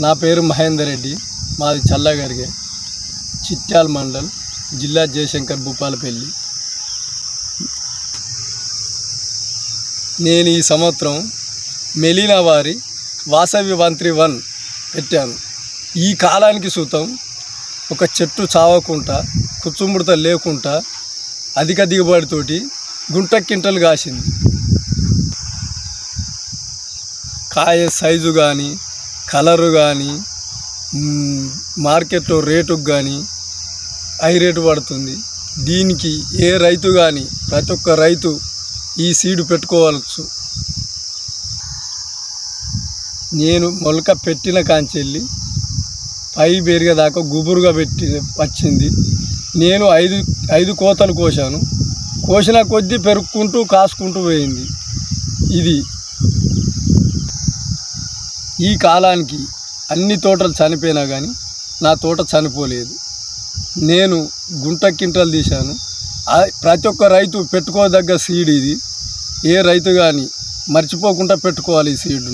నా పేరు మహేందర్ రెడ్డి. మాది చల్లగరిగే చిట్యాల మండల్ జిల్లా జయశంకర్ భూపాలపల్లి. నేను ఈ సంవత్సరం మెలీనా వారి వాసవి వంత్రి వన్ పెట్టాను. ఈ కాలానికి సుతం ఒక చెట్టు చావకుండా కుచ్చుముడత లేకుండా అధిక దిగుబడితోటి గుంట కింటలు కాసింది. కాయ సైజు కానీ కలరు కానీ మార్కెట్లో రేటుకు కానీ హై రేటు పడుతుంది. దీనికి ఏ రైతు కానీ ప్రతి ఒక్క రైతు ఈ సీడు పెట్టుకోవచ్చు. నేను మొలక పెట్టిన కాంచెల్లి పై పెరిగేదాకా గుబురుగా పెట్టి వచ్చింది. నేను ఐదు ఐదు కోతలు కోసాను కోసిన కొద్దీ పెరుక్కుంటూ కాసుకుంటూ పోయింది. ఇది ఈ కాలానికి అన్ని తోటలు చనిపోయినా కానీ నా తోట చనిపోలేదు. నేను గుంట కింటలు తీశాను. ప్రతి ఒక్క రైతు పెట్టుకోదగ్గ సీడ్ ఇది. ఏ రైతు కానీ మర్చిపోకుండా పెట్టుకోవాలి ఈ సీడ్ను.